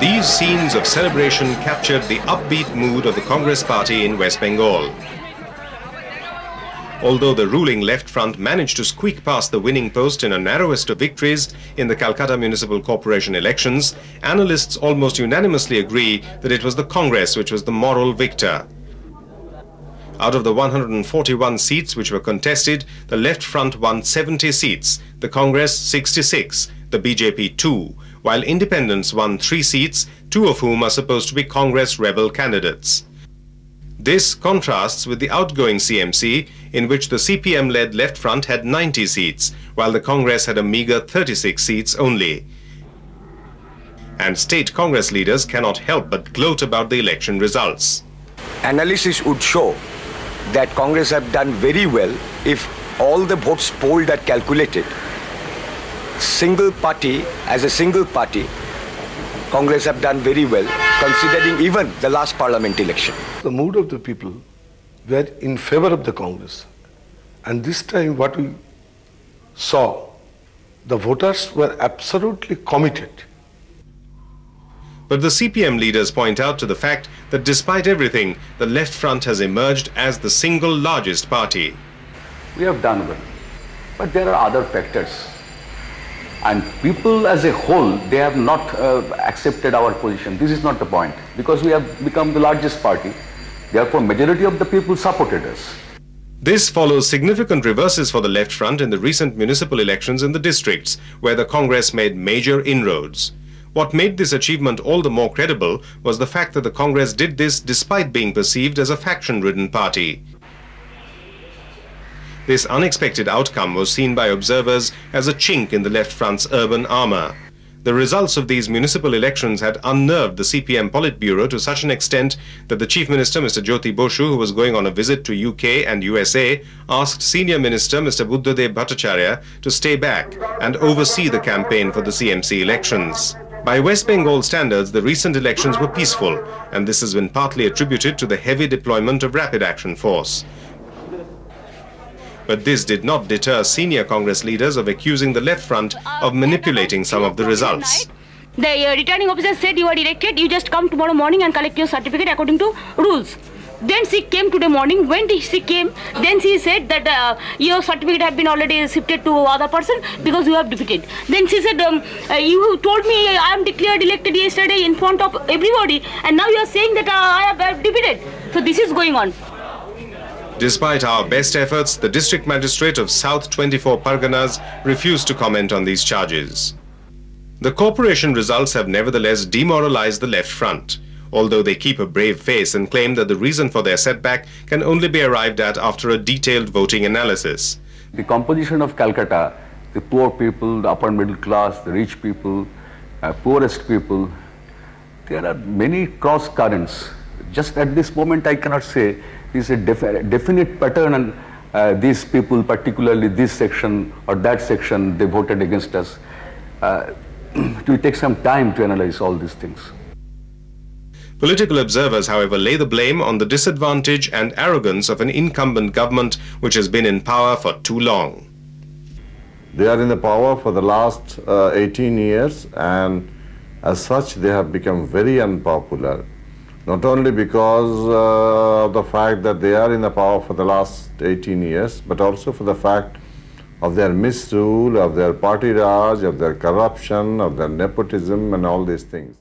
These scenes of celebration captured the upbeat mood of the Congress party in West Bengal. Although the ruling left front managed to squeak past the winning post in a narrowest of victories in the Calcutta Municipal Corporation elections, analysts almost unanimously agree that it was the Congress which was the moral victor. Out of the 141 seats which were contested, the left front won 70 seats, the Congress 66, the BJP 2, while independents won three seats, two of whom are supposed to be Congress rebel candidates. This contrasts with the outgoing CMC, in which the CPM-led Left Front had 90 seats, while the Congress had a meager 36 seats only. And state Congress leaders cannot help but gloat about the election results. Analysis would show that Congress have done very well if all the votes polled are calculated single party, as a single party, Congress have done very well, considering even the last parliament election. The mood of the people were in favor of the Congress. And this time what we saw, the voters were absolutely committed. But the CPM leaders point out to the fact that despite everything, the left front has emerged as the single largest party. We have done well. But there are other factors and people as a whole, they have not uh, accepted our position. This is not the point because we have become the largest party. Therefore, majority of the people supported us. This follows significant reverses for the left front in the recent municipal elections in the districts, where the Congress made major inroads. What made this achievement all the more credible was the fact that the Congress did this despite being perceived as a faction-ridden party. This unexpected outcome was seen by observers as a chink in the left front's urban armour. The results of these municipal elections had unnerved the CPM Politburo to such an extent that the Chief Minister, Mr. Jyoti Basu, who was going on a visit to UK and USA, asked Senior Minister, Mr. Buddhadev Bhattacharya, to stay back and oversee the campaign for the CMC elections. By West Bengal standards, the recent elections were peaceful, and this has been partly attributed to the heavy deployment of Rapid Action Force. But this did not deter senior Congress leaders of accusing the left front of manipulating some of the results. The uh, returning officer said you are elected, you just come tomorrow morning and collect your certificate according to rules. Then she came today morning. When she came, then she said that uh, your certificate have been already shifted to other person because you have defeated. Then she said, um, uh, you told me I am declared elected yesterday in front of everybody and now you are saying that uh, I have defeated. So this is going on. Despite our best efforts, the District Magistrate of South 24 Parganas refused to comment on these charges. The corporation results have nevertheless demoralized the left front, although they keep a brave face and claim that the reason for their setback can only be arrived at after a detailed voting analysis. The composition of Calcutta, the poor people, the upper middle class, the rich people, uh, poorest people, there are many cross currents. Just at this moment I cannot say is a def definite pattern and uh, these people, particularly this section or that section, they voted against us. Uh, it will take some time to analyze all these things. Political observers, however, lay the blame on the disadvantage and arrogance of an incumbent government which has been in power for too long. They are in the power for the last uh, 18 years and as such they have become very unpopular not only because uh, of the fact that they are in the power for the last 18 years, but also for the fact of their misrule, of their party raj, of their corruption, of their nepotism and all these things.